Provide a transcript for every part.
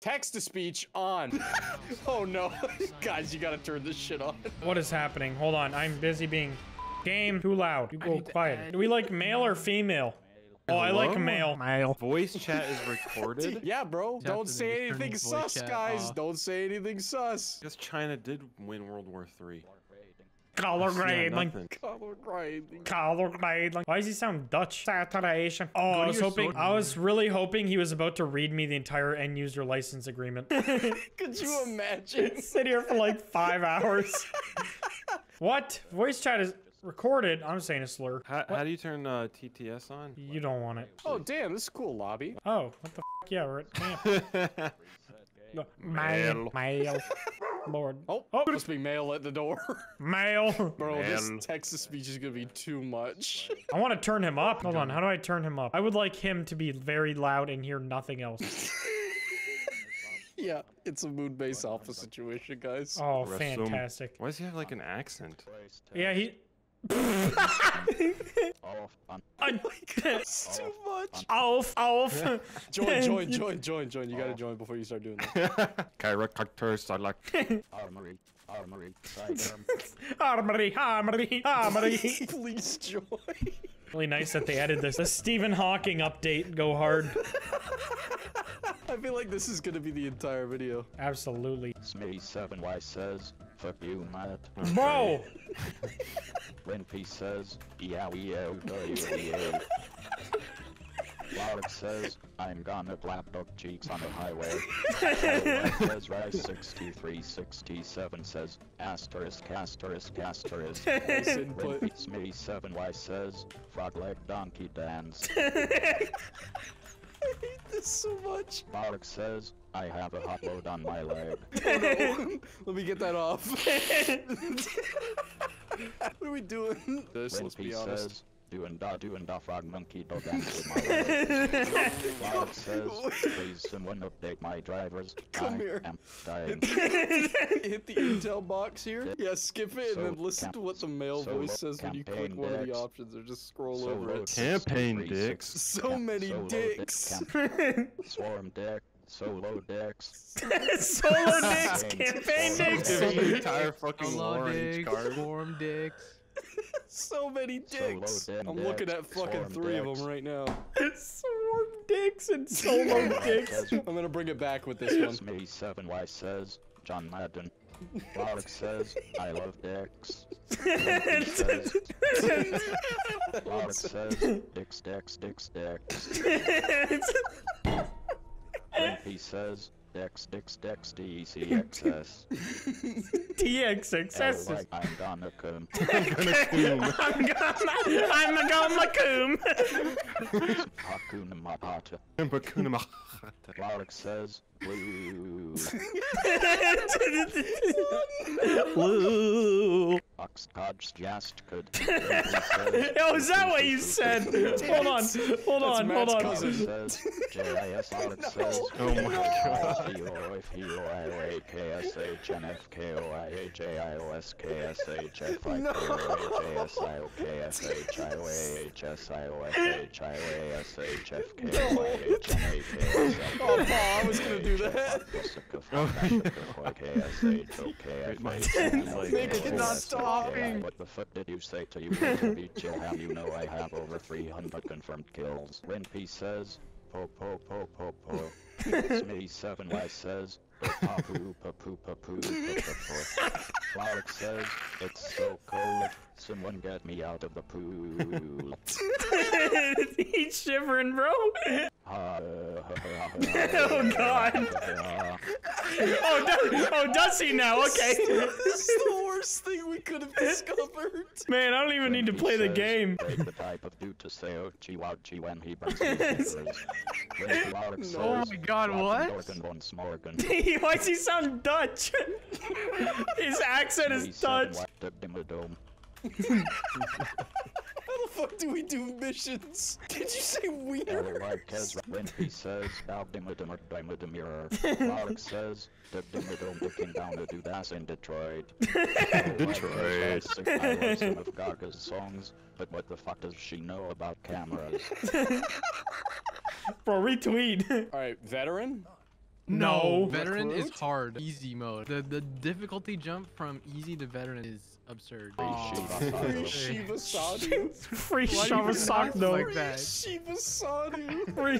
Text to speech on. oh no. Guys, you gotta turn this shit on. What is happening? Hold on. I'm busy being game too loud. You go quiet. Do we like male or female? Oh, I like male. Male. Voice chat is recorded. Yeah, bro. Don't say anything sus, guys. off. Don't say anything sus. I guess China did win World War Three. Color Yeah, grade. like. Color grade. color grade. Why does he sound Dutch? Saturation. Oh, I was hoping. I was really hoping he was about to read me the entire end user license agreement. Could you imagine? Sit here for like five hours. what? Voice chat is recorded. I'm saying a slur. How, how do you turn uh, TTS on? You don't want it. Oh, damn. This is a cool lobby. Oh, what the f? Yeah, we're at camp. No, Mail. Mail. Lord. Oh, Oh. must be mail at the door. Mail. Bro, this Man. text to speech is gonna be too much. I want to turn him up. Hold on. How do I turn him up? I would like him to be very loud and hear nothing else. yeah, it's a moon base alpha situation, guys. Oh, Resume. fantastic. Why does he have like an accent? Yeah, he. Off on It's too much. Off, off. Join, join, join, join, join. You gotta join before you start doing that. Chiropractors, I like. armory, armory, sidearm, Armory, armory, armory. Please join. really nice that they added this. The Stephen Hawking update. Go hard. I feel like this is gonna be the entire video. Absolutely. Smitty 7Y says, fuck you, Matt. Bro! Rinpy says, yeah, yeah, yeah, yeah. Lark says, I'm gonna clap dog cheeks on the highway. says, Rice 6367 says, asterisk, asterisk, asterisk. Rinpy Smitty 7Y says, frog leg donkey dance. I hate this so much. Lark says, I have a hot load on my leg. Let me get that off. what are we doing? This, let's be honest. says, doing da doing da frog monkey do dance with my leg. Says, please someone update my drivers. Come I here. am dying. Hit the intel box here. Yeah, skip it and then listen to what the male so voice says when you click campaign one of the options or just scroll So over it. Campaign dicks. So many dicks. Swarm dick, solo dicks. Solo dicks, campaign dicks. The entire fucking Hello, lore in each dicks, card. swarm dicks. So many dicks. damn I'm looking at fucking swarm three of them right now. Swarm dicks and solo dicks. I'm gonna bring it back with this one. Smee 7Y says, John Madden. Lark says, I love dicks. Rinpy says, Lark says, dicks, dicks, dicks, dicks. Rinpy says, dicks, dicks, dicks, D-E-C-X-S. TX Alright, I'm gonna come. I'm gonna, I'm gonna coom. Hakuna Matata. Bakuna Lark says, blue. Woo. Oxcodge just could. Oh, is that what you said? Hold on, hold on, hold Matt's on. cousin. Alex says, J-I-S, Alex says, Oh my god. Oh, Paul, I was gonna do that. Nick, you're not stopping. What the fuck did you say to you? to be you know I have over 300 confirmed kills. Rinpy says, po po po po po. It's me, 7Y says, papu papu papu papu. Clark says, it's so cold, someone get me out of the pool. He's shivering, bro. oh Oh god. Oh, does, oh, does he now? Okay. This is the worst thing we could have discovered. Man, I don't even need to play the game. The type of dude to say oh when he burns his fingers. When Clark oh says, Oh my God, what? Morgan once Morgan. Why does he sound Dutch? His accent is Dutch. Dimmadome. How the fuck do we do missions? Did you say wiener? Marquez Renfrey says, Dimmadum Dimmadumir. Clark says, Dimmadome looking down to do that in Detroit. Detroit. Some of Gaga's songs, but what the fuck does she know about cameras? Bro, retweet. All right, veteran. No. Veteran is hard. Easy mode. The the difficulty jump from easy to veteran is absurd. Free Shiva Sadu. Free Why do you Shiva pronounce sock it though. like that? Shiva Sadu. Free,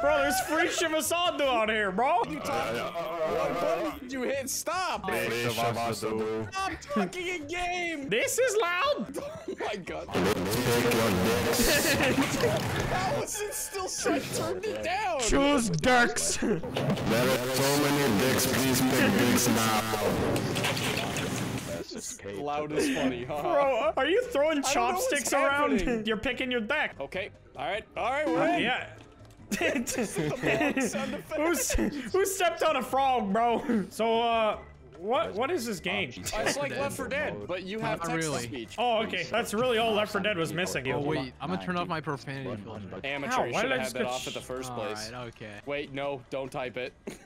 bro, there's free Shiva Sadu out here, bro. What button uh, uh, uh, did you hit? Stop! Shavasadu. Stop talking in game! This is loud. Oh my god. How was it still so turned it down? Choose Dirks. Are so many dicks, please pick dicks now. Loud is funny, huh? Bro, are you throwing I don't know chopsticks around? You're picking your deck. Okay, alright, alright, we're in. Yeah. who stepped on a frog, bro? So uh what what is this game? It's like Left 4 Dead, but you have Not text to really. speech. Oh, okay. That's really all Left 4 Dead was missing. Oh wait, I'm gonna turn off my profanity filter. Amateur, you why should did I have just had that off at the first place. Alright, okay. Wait, no, don't type it.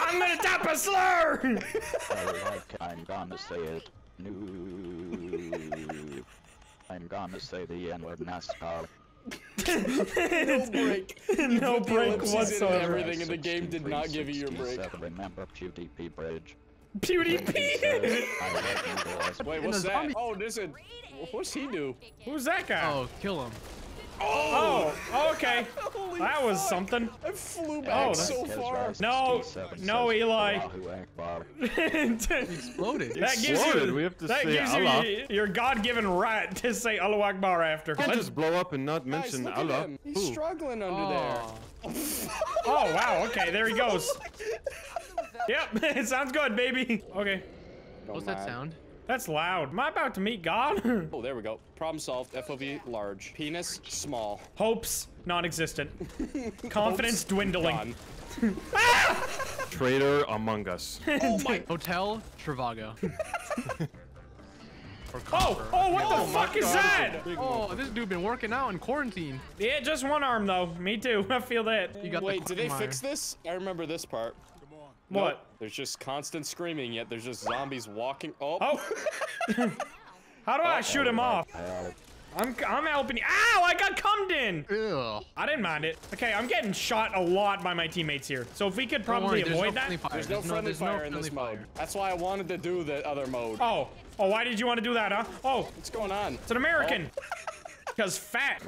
I'm gonna tap a slur! I'm gonna say it. No. I'm gonna say the N-word NASCAR. No break. no break ellipses in whatsoever. Everything in the game did not give you your break. Remember PewDiePie Bridge. PewDiePie! I love you boys. Wait, what's that? Oh, this is. What's he do? Who's that guy? Oh, kill him. Oh, okay. Holy That was fuck. something. I flew Oh, back that's- so far. No, no, says, Eli. Allahu Akbar. that Exploded. gives Exploded. you We have to that say gives Allah. you your God-given right to say Allahu Akbar after. Can't just blow up and not Guys, mention look Allah. him. He's Who? struggling under Oh. Oh wow, okay, there he goes. Yep, it sounds good, baby. Okay, there. What's that sound? That's loud. Am I about to meet God? Oh, there we go. Problem solved. FOV large. Penis small. Hopes non-existent. Confidence dwindling. Gone. Traitor among us. Oh my. Hotel Trivago. or Oh, Conqueror. oh, what the oh fuck is that? it's a big Oh, this dude been working out in quarantine. Yeah, just one arm though. Me too. I feel that. You got Wait, the did they Quagmire. fix this? I remember this part. What? Nope. There's just constant screaming, yet there's just zombies walking. Oh. Oh. How do I shoot him off? Help. I'm I'm helping you. Ow! I got cummed in. Ew. I didn't mind it. Okay, I'm getting shot a lot by my teammates here. So if we could probably worry, there's avoid no that. friendly fire. There's no friendly there's no fire in this friendly mode. That's why I wanted to do the other mode. Oh, oh, why did you want to do that, huh? Oh, What's going on? it's an American. Oh. Because fat.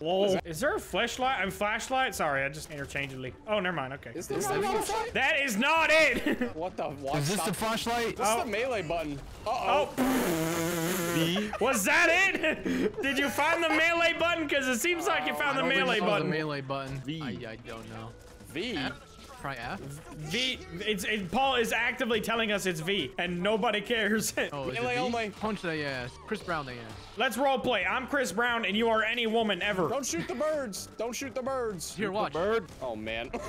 Lol. Is there a flashlight? I'm flashlight. Sorry, I just interchangeably. Oh, never mind. Okay. Is this not? That is not it. What the? Watch Is this stop. the flashlight? This is Oh. the melee button. Uh-oh. oh. Was that it? Did you find the melee button? Because it seems like you found the I don't think melee this was button. The melee button. V. I, I don't know. V. Eh? Try F. V. It's it, Paul is actively telling us it's V, and nobody cares. Oh, is it Melee V? only. Punch that ass. Uh, Chris Brown that ass. Let's role play. I'm Chris Brown, and you are any woman ever. Don't shoot the birds. Don't shoot the birds. Here, watch. Bird. Oh man.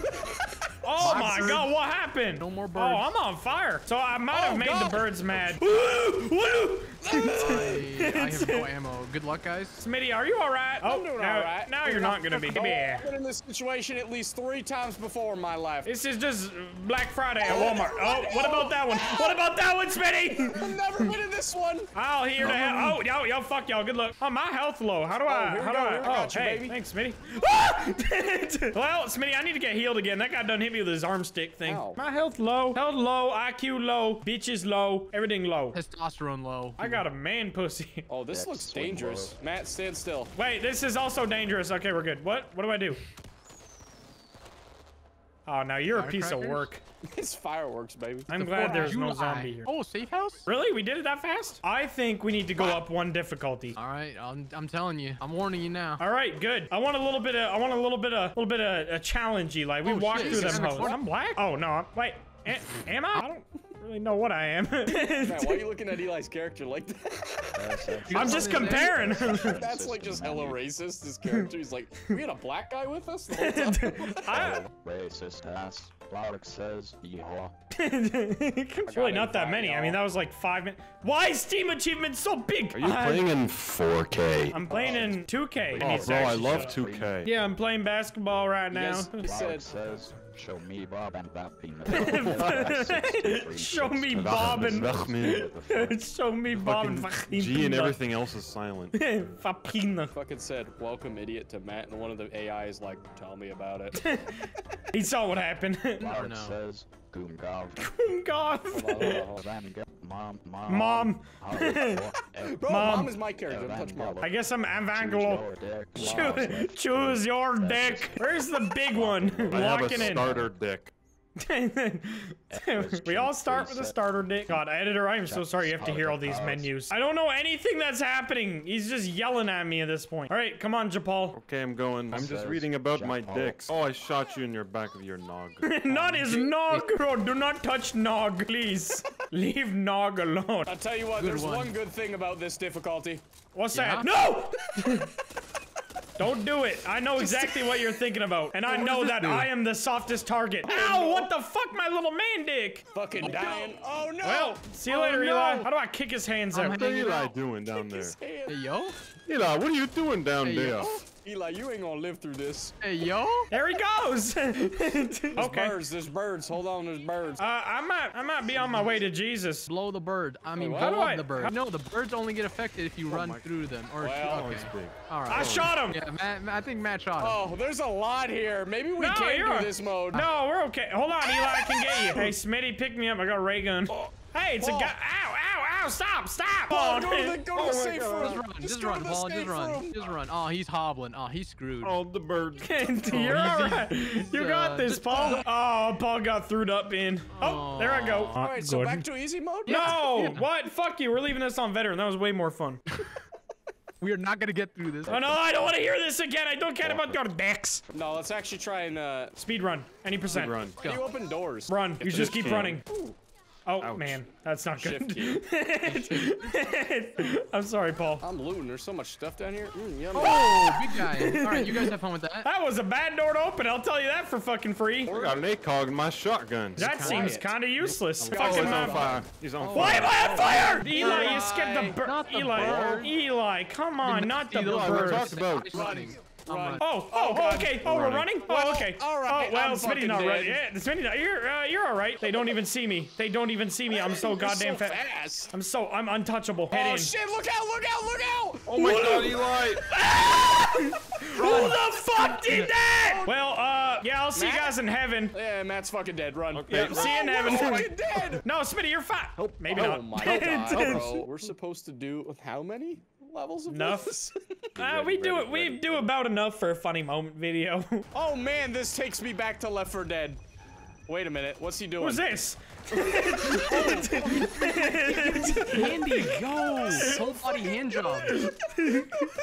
Oh my bird. God, what happened? No more oh, birds. Oh. I'm on fire. So I might have Oh, made God. the birds mad. Woo! Woo! I, I have no ammo. Good luck, guys. Smitty, are you all right? Oh, I'm doing now, all right. now you're not gonna be. Yeah. I've been in this situation at least three times before in my life. This is just Black Friday at Walmart. Oh, what about that one? What about that one, Smitty? I've never been in this one. I'll hear the hell. Oh, y'all, fuck y'all. Good luck. Oh, my health low. How do I? here we how do go, I? here, oh, got you, hey, baby. thanks, Smitty. Ah! well, Smitty, I need to get healed again. That guy done hit me with his arm stick thing. Ow. My health low. Health low. IQ low. Bitches low. Everything low. Testosterone low. I got a man pussy. Oh, this That's looks swing dangerous. Matt, stand still. Wait, this is also dangerous. Okay, we're good. What? What do I do? Oh, now you're a piece of work. It's fireworks, baby. I'm The glad 4th of there's no July. zombie here. Oh, safe house? Really? We did it that fast? I think we need to go up one difficulty. All right, I'm, I'm telling you. I'm warning you now. All right, good. I want a little bit of, I want a little bit of, a little bit of a challengey. Like we Oh, walked shit, through this them is hoes. recording. I'm black. Oh no, I'm, wait. A- am I? I don't really know what I am. Matt, why are you looking at Eli's character like that? I'm just comparing. That's like just hella racist. This character. He's like, we had a black guy with us the whole time. I, Racist ass. Clark says, yeehaw. it's really not that many. I mean, that was like five minutes. Why is Steam achievement so big? Are you I- playing in 4K? I'm playing in 2K. Oh, bro, I love 2K. Yeah, I'm playing basketball right now. guys- said says, Show me Bob and that peanut. Show me Bob and Vagina. show me Bob and Fucking G and everything else is silent. Vagina. Fucking said, welcome idiot to Matt, and one of the AIs like, tell me about it. He saw what happened. Bart no. says, Goomgov. God. Mom, Mom. Mom. Bro, Mom. mom. is my character. Don't touch mom. I guess I'm Evangelo. Choose Choose, choose your dick. Where's the big one? I have a starter dick. we all start with a starter dick. God, editor, I am so sorry you have to hear all these menus. I don't know anything that's happening. He's just yelling at me at this point. All right, come on, Japal. Okay, I'm going. I'm just reading about my Jack dicks. Oh, I shot you in your back of your nog. not his nog, bro. Do not touch nog, please. Leave nog alone. I'll tell you what, Good there's one. one good thing about this difficulty. What's Yeah? that? No! Don't do it. I know exactly what you're thinking about. And I know that do? I am the softest target. Ow, what the fuck, my little man dick? Fucking dying. Oh no! Well, see you Oh, later, no. Eli. How do I kick his hands I'm out? What are hanging Eli doing down there? Hey, yo. Eli, what are you doing down Hey, there? yo. Eli, you ain't gonna live through this. Hey, yo. There he goes. okay. Birds, there's birds. Hold on, there's birds. Uh, I might, I might be on my way to Jesus. Blow the bird. I mean, what? blow How up I- the bird. No, the birds only get affected if you run my- through them. Or Well, Oh, okay. it's big. All right. I shot him. Yeah, Matt, Matt- I think Matt shot him. Oh, there's a lot here. Maybe we No, can you're do a- this mode. No, we're okay. Hold on, Eli, I can get you. Hey, Smitty, pick me up. I got a ray gun. Hey, it's a Paul. guy. Ow, ow, ow! Stop, stop! Paul, Oh, go to the, go to Oh the safe God. room. Just run, just, go run, to Paul, just run, room. just run. Oh, he's hobbling. Oh, he's screwed. Oh, the bird. You're all right. You got uh, this, Paul. Oh, Paul got through up in. Oh, there I go. All right, so back to easy mode. No, what? Fuck you. We're leaving this on veteran. That was way more fun. We are not gonna get through this. Oh no, I don't want to hear this again. I don't care about your dicks. No, let's actually try and uh, Speed run, any percent. Run. how do you open doors. Run. You just keep can. running. Oh Ouch. man, that's not Shift good. key. I'm sorry, Paul. I'm looting. There's so much stuff down here. Mm, yummy. Oh, big guy. All right, you guys have fun with that. That was a bad door to open. I'll tell you that for fucking free. I got an ACOG in my shotgun. That seems kind of useless. oh, Fucking he's on fire. He's on Why fire. am I on fire? Eli, you scared the bird. Eli. Eli, come on, not the See, those Eli, we birds. talked about- running. I'm Run. Oh, oh, oh, okay. Oh, we're Running. running. Well, Oh, okay. all right, Oh, well, I'm Smitty's not right. dead. Yeah, Smitty, not- you're uh, you're all right. They don't even see me. They don't even see me. I'm so You're goddamn so fast. fast. I'm so I'm untouchable. Head Oh in. shit! Look out! Look out! Look out! Oh my god, Eli! Who the fuck did that? Well, uh, yeah, I'll see you guys in heaven. Yeah, Matt's fucking dead. Run. Okay, Yeah, see you in Oh, heaven. we're fucking dead. No, Smitty, you're fine. Oh, maybe Oh not. Oh my god, bro. We're supposed to do with how many levels of Enough. this? Uh, we do it. We do about enough for a funny moment video. oh man, this takes me back to Left 4 Dead. Wait a minute. What's he doing? Who's this? Handy, go. Whole body hand job.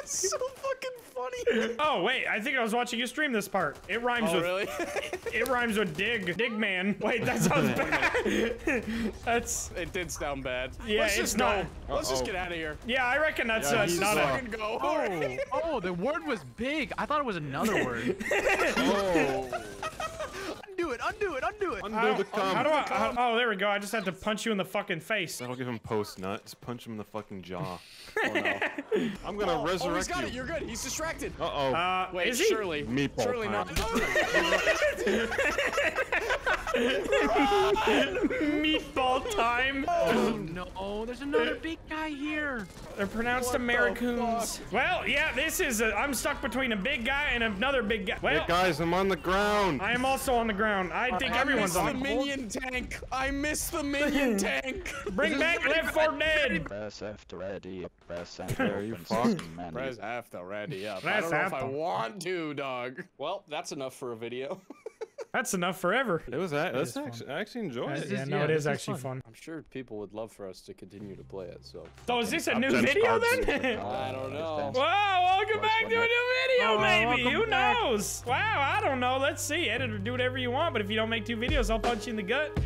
so fucking funny. Oh wait, I think I was watching you stream this part. It rhymes Oh with really? it rhymes with dig. Dig man. Wait, that sounds bad. That's it did sound bad. Yeah, Let's it's just not- go. Let's just Uh-oh. get out of here. yeah, I reckon that's Yeah, uh, he's not a. Fucking go. Oh, oh, the word was big. I thought it was another word. Oh, undo it, undo it, undo it. Undo don't- the cum. How do I? How, oh, there we go. I just had to punch you in the fucking face. That'll give him post nuts. Punch him in the fucking jaw. Oh, no. I'm gonna oh, he's resurrect got it. you. You're good. He's distracted. Uh oh. Uh, Wait, is he? surely. Meatball surely time. not. Meatball time. Oh no, there's another big guy here. They're pronounced What the Americans. Well, yeah, this is. A, I'm stuck between a big guy and another big guy. Well, Hey guys, I'm on the ground. I am also on the ground. I think I everyone's on the on. minion tank. I miss the minion tank. Bring back Left 4 Dead. Press F to ready up. Press F There you opens fuck. Press F to ready up. I don't know if I want to, dog. Well, that's enough for a video. That's enough forever. It was that. That's is fun. actually, I actually enjoyed This it. Yeah, no, yeah, it is this is actually fun. fun. I'm sure people would love for us to continue to play it, so. So is this a new Ten video stars. then? I don't know. Wow, welcome back to a new video, Oh, maybe. Who back. knows? Wow, I don't know. Let's see. Editor, do whatever you want, but if you don't make two videos, I'll punch you in the gut.